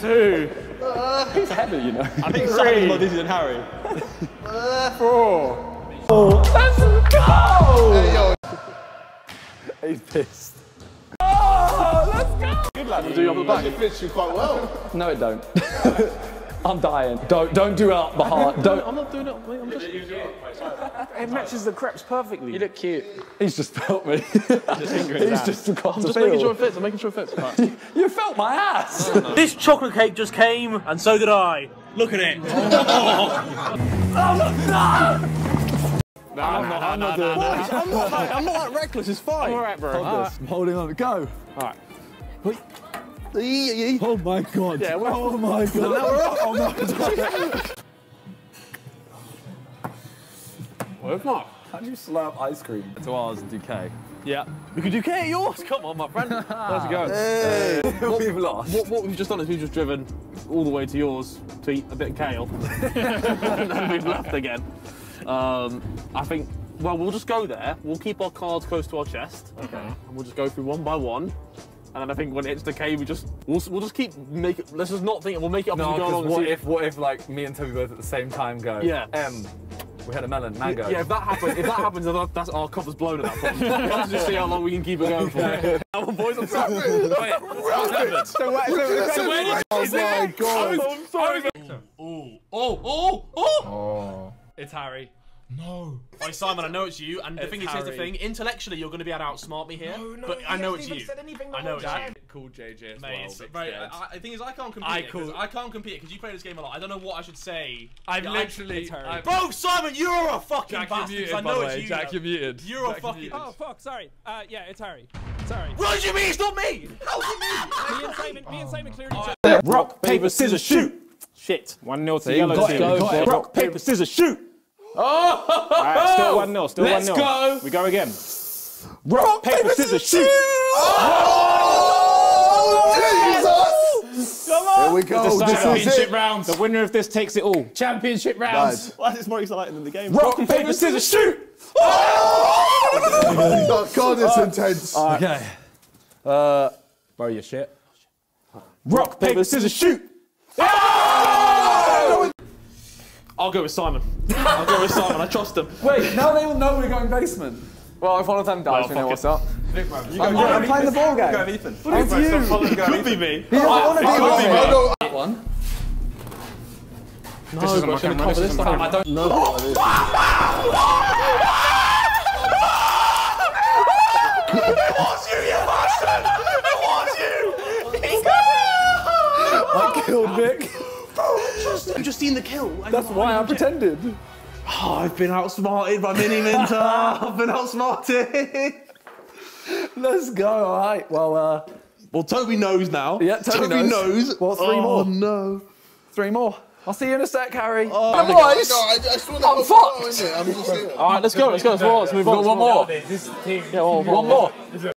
two, He's heavy, you know. I think Three. Simon's more dizzy than Harry. four. Let's go! Hey, yo, He's pissed. Oh, let's go! Good lad, we'll do you on the back. it fits you quite well. No, it don't. I'm dying. Don't don't do it up behind. Don't. I'm not doing it, mate. I'm just. It matches the crepes perfectly. You look cute. He's just felt me. fingering He's ass. just got I'm to just making sure it fits. I'm making sure it fits. Right. You felt my ass. This chocolate cake just came, and so did I. Look at it. Oh, no, oh, I'm not. I'm not doing that. I'm not. I'm that reckless. It's fine. All right, bro. Hold this. I'm holding on. Go. All right. Oh my god. Yeah, we're- oh my god. oh my god. Well, if not, How do you slap ice cream to ours and do K? Yeah. We could do K at yours. Come on, my friend. Let's go. We've lost. What, what we've just done is we've just driven all the way to yours to eat a bit of kale, and then we've left again. Um, I think. Well, we'll just go there. We'll keep our cards close to our chest. Okay. And we'll just go through one by one. And then I think when it hits the K, we just we'll, we'll just keep make it. Let's just not think. We'll make it up as No, we go along. what if, what if, like, me and Toby both at the same time go, Yeah. M, we had a melon, mango. Yeah, if that happens, if that happens, then that's our cover's blown at that point. Let's just see how long we can keep it going for. Our boys on top. Oh my god. Oh oh, oh, oh, oh, oh! Oh. It's Harry. Oh, Simon, I know it's you. And the It's thing is, here's the thing: intellectually, you're going to be able to outsmart me here. No, but I know it's you. I know it's you. Called JJ as Mate, it's very, I, I- the thing is, I can't compete. I call- I can't compete because you play this game a lot. I don't know what I should say. I've Yeah, literally. I've- Bro, Simon, you're a fucking Jack, you're muted, I know the it's way. you. Jack, you're muted. You're a Jack, you're fucking. muted. Oh fuck! Sorry. Uh, yeah, it's Harry. Sorry. What do you mean? It's not me. How's it me? Me and Simon, me and Simon cleared each other. rock, paper, scissors, shoot. Shit. One nil to yellow team. it, got it. Rock, paper, scissors, shoot. Oh! All right, still one nil. Still Let's one nil. go. We go again. Rock, paper, scissors, shoot. Oh, Jesus! Here we go. The This championship round. The winner of this takes it all. Championship rounds. Nice. Why is this more exciting than the game? Rock, paper, scissors, shoot. Oh, God, it's intense. Okay. Uh, Bro, you shit. Rock, paper, scissors, shoot. I'll go with Simon. I'll go with Simon. I trust him. Wait, now they all know we're going basement. Well, if one of them dies, we know fuck what's it. up. I'm, I'm playing the ball game. Go with Ethan. It's you. Could be me. I want to be Oh, with no, no. one. No, This isn't my camera, this this isn't my camera. I don't know. I killed Vik. I've just seen the kill. That's why I pretended. Oh, I've been outsmarted by Miniminter. I've been outsmarted. Let's go. All right. Well, uh, Well, Toby knows now. Yeah, Toby knows. Well, three oh, more. no. three more. I'll see you in a sec, Harry. No, I, I just want to I'm fucked. I'm just here. All right, let's go. Let's go. Let's, let's move on. Got one more. Yeah, one, One more.